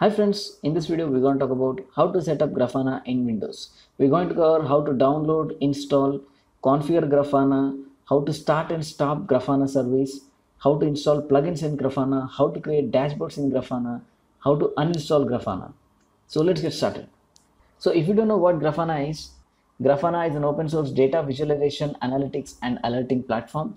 Hi friends, in this video we're going to talk about how to set up Grafana in Windows. We're going to cover how to download, install, configure Grafana, how to start and stop Grafana service, how to install plugins in Grafana, how to create dashboards in Grafana, how to uninstall Grafana. So let's get started. So if you don't know what Grafana is, Grafana is an open source data visualization, analytics and alerting platform.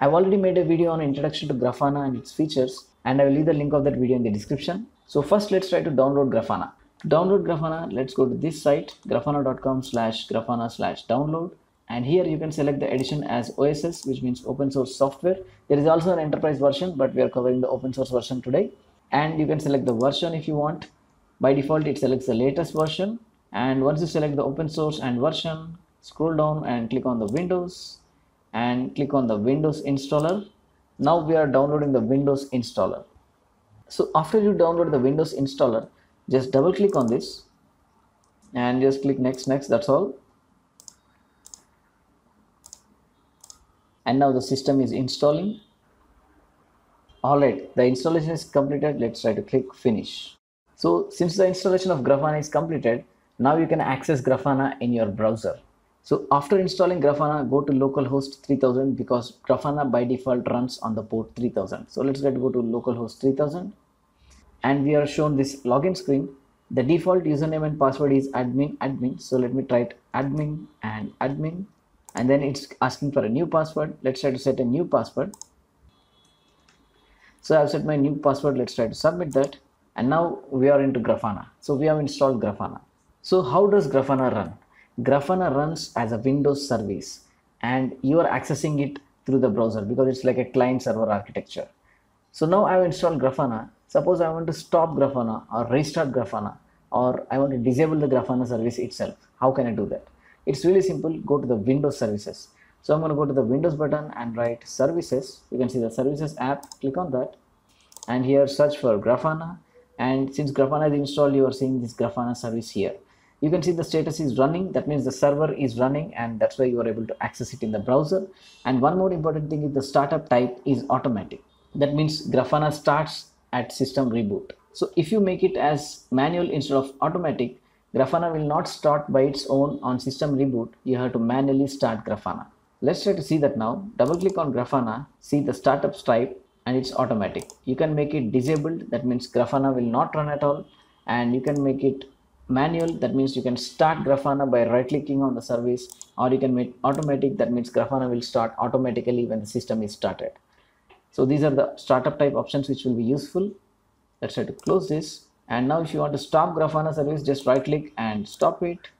I've already made a video on introduction to Grafana and its features and I will leave the link of that video in the description. So first let's try to download Grafana. Download Grafana, let's go to this site grafana.com slash grafana slash download and here you can select the edition as OSS which means open source software. There is also an enterprise version but we are covering the open source version today and you can select the version if you want. By default it selects the latest version and once you select the open source and version scroll down and click on the Windows and click on the Windows installer. Now we are downloading the Windows installer so after you download the windows installer just double click on this and just click next next that's all. And now the system is installing. All right the installation is completed. Let's try to click finish. So since the installation of grafana is completed now you can access grafana in your browser. So after installing grafana go to localhost 3000 because grafana by default runs on the port 3000 so let's get go to localhost 3000 and we are shown this login screen. The default username and password is admin admin. So let me try it. Admin and admin. And then it's asking for a new password. Let's try to set a new password. So i've set my new password. Let's try to submit that. And now we are into grafana. So we have installed grafana. So how does grafana run? Grafana runs as a windows service. And you are accessing it through the browser because it's like a client server architecture. So now i've installed grafana suppose i want to stop grafana or restart grafana or i want to disable the grafana service itself. How can i do that? It's really simple. Go to the windows services. So i'm going to go to the windows button and write services. You can see the services app. Click on that. And here search for grafana. And since grafana is installed you are seeing this grafana service here. You can see the status is running. That means the server is running and that's why you are able to access it in the browser. And one more important thing is the startup type is automatic. That means grafana starts at system reboot. So if you make it as manual instead of automatic grafana will not start by its own on system reboot. You have to manually start grafana. Let's try to see that now. Double click on grafana see the startup type and it's automatic. You can make it disabled that means grafana will not run at all. And you can make it manual that means you can start grafana by right clicking on the service or you can make automatic that means grafana will start automatically when the system is started so these are the startup type options which will be useful let's try to close this and now if you want to stop grafana service just right click and stop it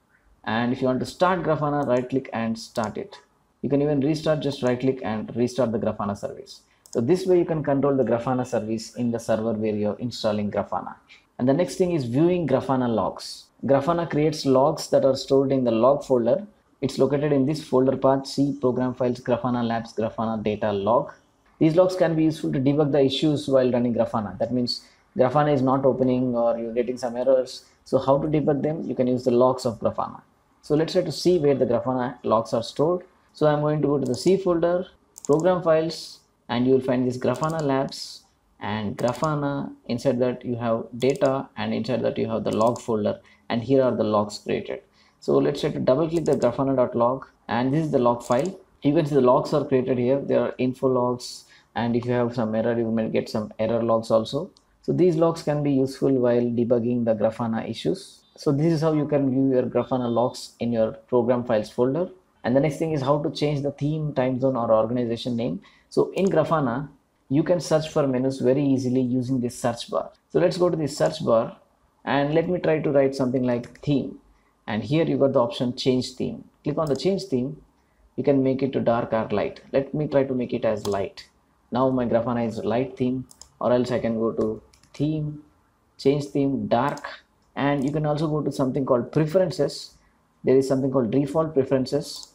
and if you want to start grafana right click and start it you can even restart just right click and restart the grafana service so this way you can control the grafana service in the server where you're installing grafana and the next thing is viewing Grafana logs. Grafana creates logs that are stored in the log folder. It's located in this folder path C program files Grafana labs Grafana data log. These logs can be useful to debug the issues while running Grafana. That means Grafana is not opening or you're getting some errors. So how to debug them? You can use the logs of Grafana. So let's try to see where the Grafana logs are stored. So I'm going to go to the C folder, program files, and you will find this Grafana labs and grafana inside that you have data and inside that you have the log folder and here are the logs created so let's try to double click the grafana.log and this is the log file you can see the logs are created here there are info logs and if you have some error you may get some error logs also so these logs can be useful while debugging the grafana issues so this is how you can view your grafana logs in your program files folder and the next thing is how to change the theme time zone or organization name so in grafana you can search for menus very easily using this search bar. So let's go to the search bar and let me try to write something like theme. And here you got the option change theme. Click on the change theme. You can make it to dark or light. Let me try to make it as light. Now my Grafana is light theme or else I can go to theme, change theme, dark. And you can also go to something called preferences. There is something called default preferences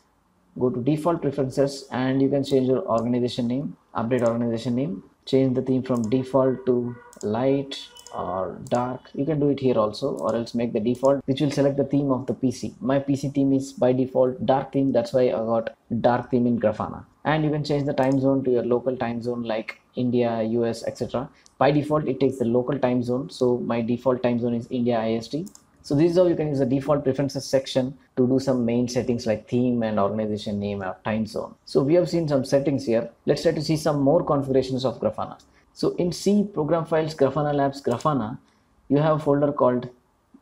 go to default preferences and you can change your organization name update organization name change the theme from default to light or dark. You can do it here also or else make the default which will select the theme of the pc my pc theme is by default dark theme. That's why i got dark theme in grafana. And you can change the time zone to your local time zone like india us etc by default it takes the local time zone. So my default time zone is india ist so this is how you can use the default preferences section to do some main settings like theme and organization name or time zone. So we have seen some settings here. Let's try to see some more configurations of grafana so in c program files grafana labs grafana you have a folder called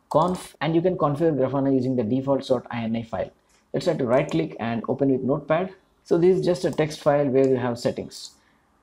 conf and you can configure grafana using the defaults.ini file let's try to right click and open with notepad so this is just a text file where you have settings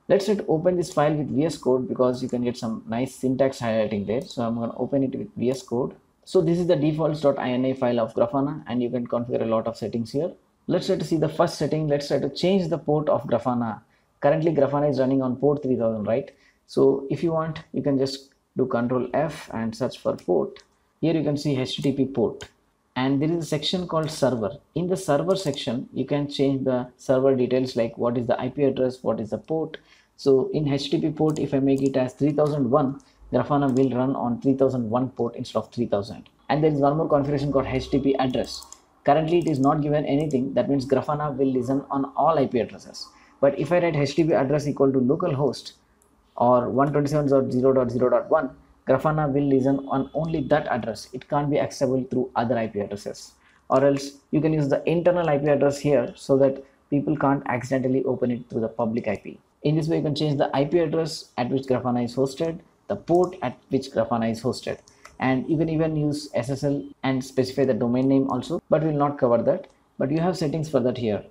let's try to open this file with VS Code because you can get some nice syntax highlighting there. So I'm going to open it with VS Code. So this is the defaults.ini file of Grafana and you can configure a lot of settings here. Let's try to see the first setting. Let's try to change the port of Grafana. Currently Grafana is running on port 3000, right? So if you want, you can just do control F and search for port. Here you can see HTTP port and there is a section called server. In the server section, you can change the server details like what is the IP address, what is the port. So in HTTP port, if I make it as 3001, Grafana will run on 3001 port instead of 3000. And there is one more configuration called HTTP address. Currently it is not given anything. That means Grafana will listen on all IP addresses. But if I write HTTP address equal to localhost or 127.0.0.1, Grafana will listen on only that address. It can't be accessible through other IP addresses. Or else you can use the internal IP address here so that people can't accidentally open it through the public IP. In this way, you can change the IP address at which Grafana is hosted, the port at which Grafana is hosted. And you can even use SSL and specify the domain name also, but we'll not cover that. But you have settings for that here.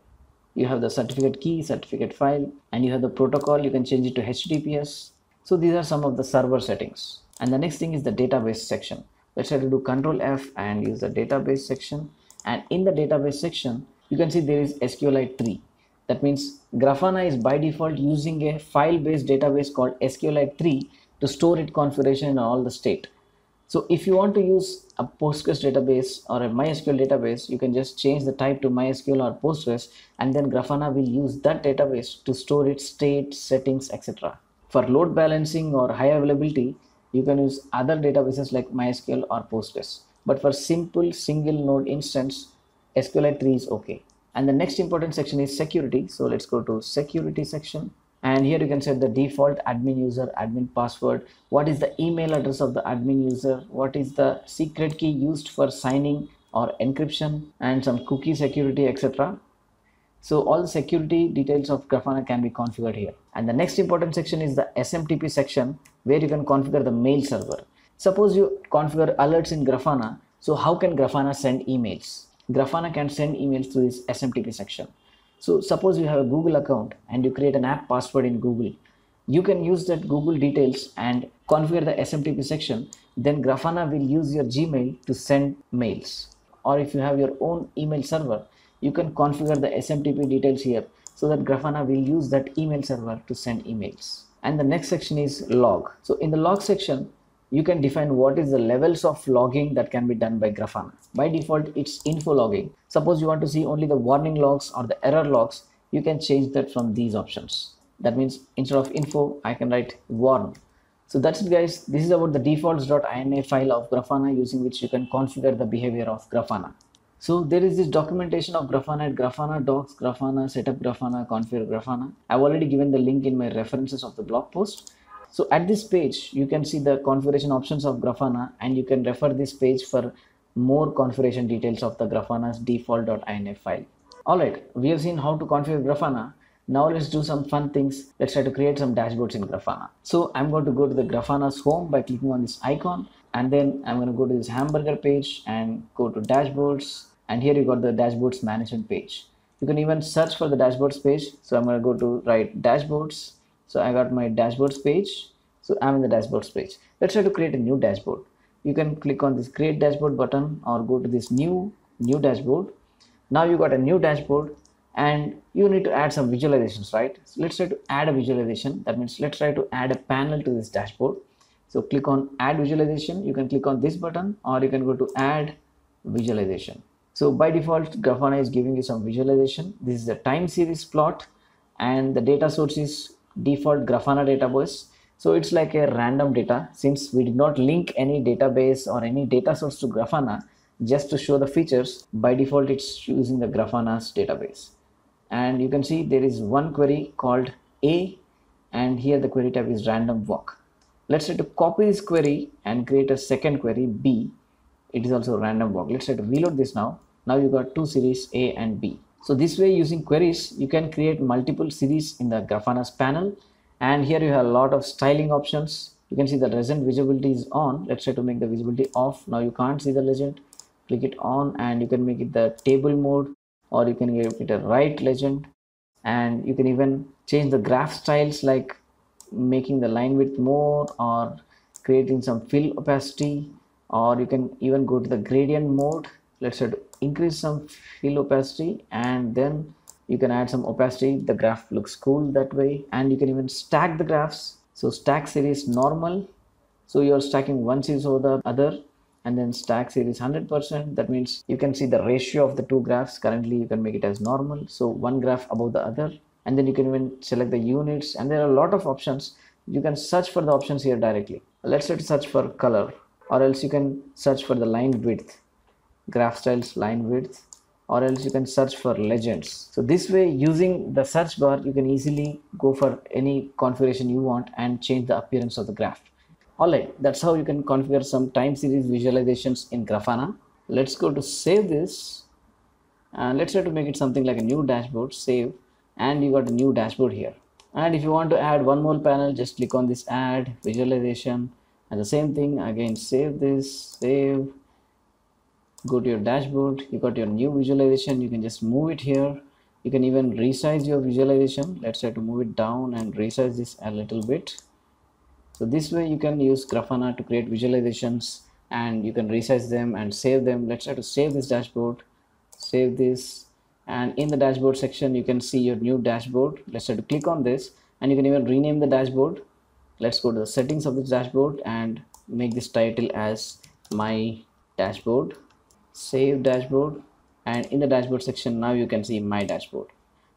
You have the certificate key, certificate file, and you have the protocol. You can change it to HTTPS. So these are some of the server settings and the next thing is the database section let's try to do control F and use the database section and in the database section you can see there is SQLite 3 that means Grafana is by default using a file based database called SQLite 3 to store its configuration in all the state so if you want to use a Postgres database or a MySQL database, you can just change the type to MySQL or Postgres and then Grafana will use that database to store its state, settings, etc. For load balancing or high availability, you can use other databases like MySQL or Postgres. But for simple single node instance, SQLite 3 is okay. And the next important section is security. So let's go to security section. And here you can set the default admin user, admin password. What is the email address of the admin user? What is the secret key used for signing or encryption and some cookie security, etc. So all the security details of Grafana can be configured here. And the next important section is the SMTP section where you can configure the mail server. Suppose you configure alerts in Grafana. So how can Grafana send emails? Grafana can send emails through this SMTP section. So suppose you have a Google account and you create an app password in Google. You can use that Google details and configure the SMTP section. Then Grafana will use your Gmail to send mails. Or if you have your own email server, you can configure the SMTP details here so that Grafana will use that email server to send emails. And the next section is log. So in the log section, you can define what is the levels of logging that can be done by Grafana. By default, it's info logging. Suppose you want to see only the warning logs or the error logs, you can change that from these options. That means instead of info, I can write warn. So that's it guys. This is about the defaults.ini file of Grafana using which you can configure the behavior of Grafana. So there is this documentation of Grafana at Grafana docs, Grafana, setup Grafana, configure Grafana. I've already given the link in my references of the blog post. So at this page, you can see the configuration options of Grafana and you can refer this page for more configuration details of the Grafana's default.inf file. Alright, we have seen how to configure Grafana. Now let's do some fun things. Let's try to create some dashboards in Grafana. So I'm going to go to the Grafana's home by clicking on this icon and then I'm going to go to this hamburger page and go to dashboards and here you got the dashboards management page you can even search for the dashboards page so i'm going to go to write dashboards so i got my dashboards page. So i'm in the dashboards page. Let's try to create a new dashboard. You can click on this create dashboard button or go to this new new dashboard. Now you got a new dashboard and you need to add some visualizations right? So let's try to add a visualization. That means let's try to add a panel to this dashboard. So click on add visualization. You can click on this button or you can go to add visualization. So by default, Grafana is giving you some visualization. This is the time series plot and the data source is default Grafana database. So it's like a random data since we did not link any database or any data source to Grafana just to show the features. By default, it's using the Grafana's database. And you can see there is one query called A and here the query type is random walk. let's try to copy this query and create a second query b it is also random walk let's try to reload this now now you got two series a and b so this way using queries you can create multiple series in the grafana's panel. And here you have a lot of styling options. You can see the legend visibility is on. Let's try to make the visibility off. Now you can't see the legend. Click it on and you can make it the table mode or you can give it a right legend. And you can even change the graph styles like making the line width more or creating some fill opacity or you can even go to the gradient mode. Let's say increase some fill opacity and then you can add some opacity. The graph looks cool that way and you can even stack the graphs. So stack series normal. So you're stacking one series over the other and then stack series 100% that means you can see the ratio of the two graphs. Currently you can make it as normal. So one graph above the other and then you can even select the units and there are a lot of options. You can search for the options here directly. Let's say to search for color or else you can search for the line width graph styles line width or else you can search for legends. So this way using the search bar you can easily go for any configuration you want and change the appearance of the graph. Alright that's how you can configure some time series visualizations in grafana. Let's go to save this. And let's try to make it something like a new dashboard save. And you got a new dashboard here. And if you want to add one more panel just click on this add visualization. And the same thing again save this save go to your dashboard you got your new visualization you can just move it here. You can even resize your visualization. Let's try to move it down and resize this a little bit. So this way you can use grafana to create visualizations and you can resize them and save them. Let's try to save this dashboard. Save this. And in the dashboard section you can see your new dashboard. Let's try to click on this and you can even rename the dashboard. Let's go to the settings of this dashboard and make this title as my dashboard save dashboard and in the dashboard section now you can see my dashboard.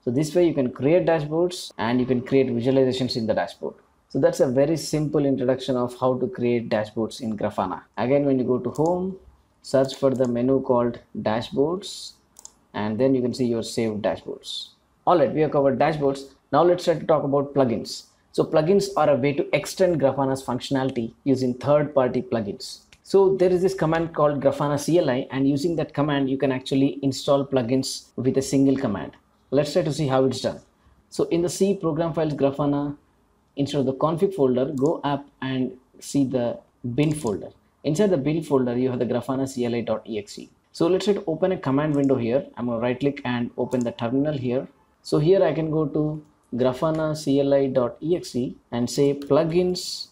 So this way you can create dashboards and you can create visualizations in the dashboard. So that's a very simple introduction of how to create dashboards in grafana. Again when you go to home search for the menu called dashboards and then you can see your saved dashboards. All right we have covered dashboards. Now let's try to talk about plugins. So plugins are a way to extend grafana's functionality using third-party plugins so there is this command called grafana cli and using that command you can actually install plugins with a single command let's try to see how it's done so in the c program files grafana instead of the config folder go up and see the bin folder inside the bin folder you have the grafana cli.exe so let's say to open a command window here. I'm to right click and open the terminal here. So here I can go to grafana cli.exe and say plugins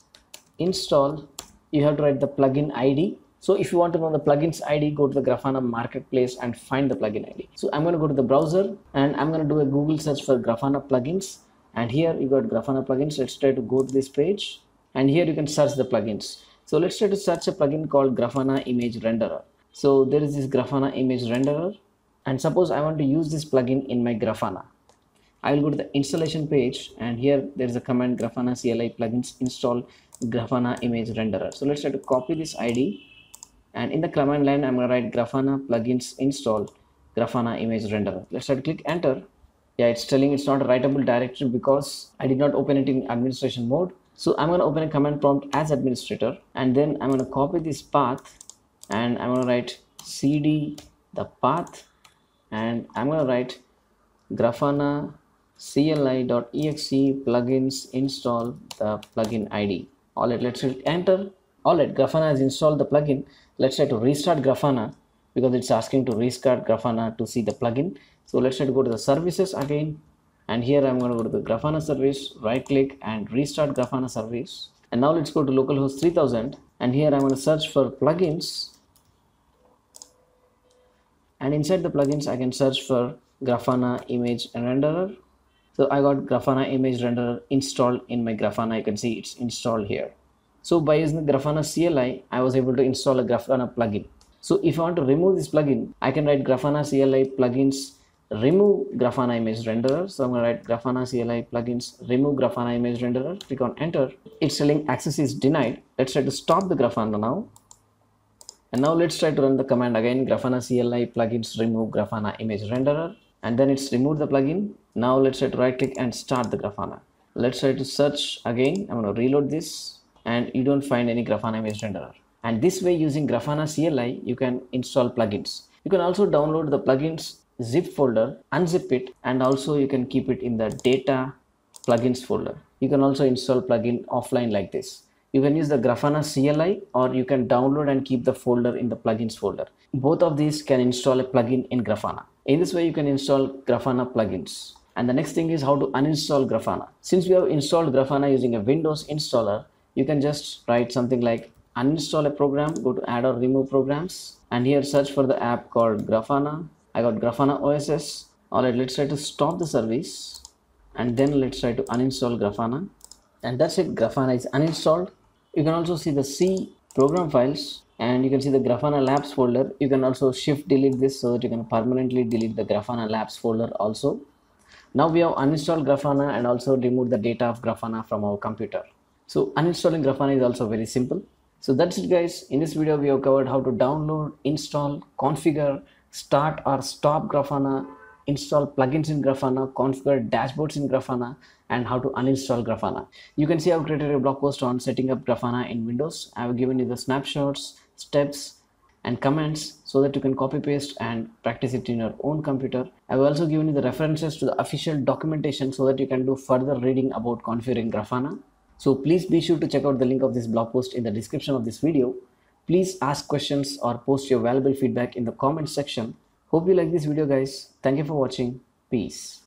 install. You have to write the plugin ID. So if you want to know the plugins ID, go to the Grafana marketplace and find the plugin ID. So I'm going to go to the browser and I'm going to do a Google search for Grafana plugins. And here you got Grafana plugins. Let's try to go to this page and here you can search the plugins. So let's try to search a plugin called Grafana image renderer. So there is this Grafana image renderer and suppose I want to use this plugin in my Grafana. I will go to the installation page and here there is a command Grafana CLI plugins install Grafana image renderer. So let's try to copy this ID and in the command line I'm going to write Grafana plugins install Grafana image renderer. Let's try to click enter. Yeah, it's telling it's not a writable directory because I did not open it in administration mode. So I'm going to open a command prompt as administrator and then I'm going to copy this path and I'm gonna write cd the path and I'm gonna write grafana cli.exe plugins install the plugin id all right let's hit enter. All right grafana has installed the plugin. Let's try to restart grafana because it's asking to restart grafana to see the plugin. So let's try to go to the services again. And here i'm going to go to the grafana service right click and restart grafana service. And now let's go to localhost 3000 and here i'm going to search for plugins. And inside the plugins I can search for Grafana image renderer so I got Grafana image renderer installed in my Grafana. You can see it's installed here. So by using the Grafana CLI I was able to install a Grafana plugin. So if I want to remove this plugin I can write Grafana CLI plugins remove Grafana image renderer. So I'm going to write Grafana CLI plugins remove Grafana image renderer click on enter. It's telling access is denied. Let's try to stop the Grafana now. And now let's try to run the command again Grafana CLI plugins remove Grafana image renderer. And then it's removed the plugin. Now let's try to right click and start the Grafana. Let's try to search again. I'm going to reload this and you don't find any Grafana image renderer. And this way using Grafana CLI, you can install plugins. You can also download the plugins zip folder, unzip it, and also you can keep it in the data plugins folder. You can also install plugin offline like this. You can use the Grafana CLI or you can download and keep the folder in the plugins folder. Both of these can install a plugin in Grafana. In this way, you can install Grafana plugins. And the next thing is how to uninstall Grafana. Since we have installed Grafana using a Windows installer, you can just write something like uninstall a program, go to add or remove programs, and here search for the app called Grafana. I got Grafana OSS. Alright, let's try to stop the service and then let's try to uninstall Grafana. And that's it, Grafana is uninstalled. You can also see the C program files and you can see the Grafana labs folder. You can also shift delete this so that you can permanently delete the Grafana labs folder also. Now we have uninstalled Grafana and also removed the data of Grafana from our computer. So uninstalling Grafana is also very simple. So that's it guys. In this video we have covered how to download, install, configure, start or stop Grafana, install plugins in Grafana, configure dashboards in Grafana and how to uninstall Grafana. You can see I've created a blog post on setting up Grafana in Windows. I've given you the snapshots, steps and comments so that you can copy paste and practice it in your own computer. I've also given you the references to the official documentation so that you can do further reading about configuring Grafana. So please be sure to check out the link of this blog post in the description of this video. Please ask questions or post your valuable feedback in the comment section. Hope you like this video guys. Thank you for watching. Peace.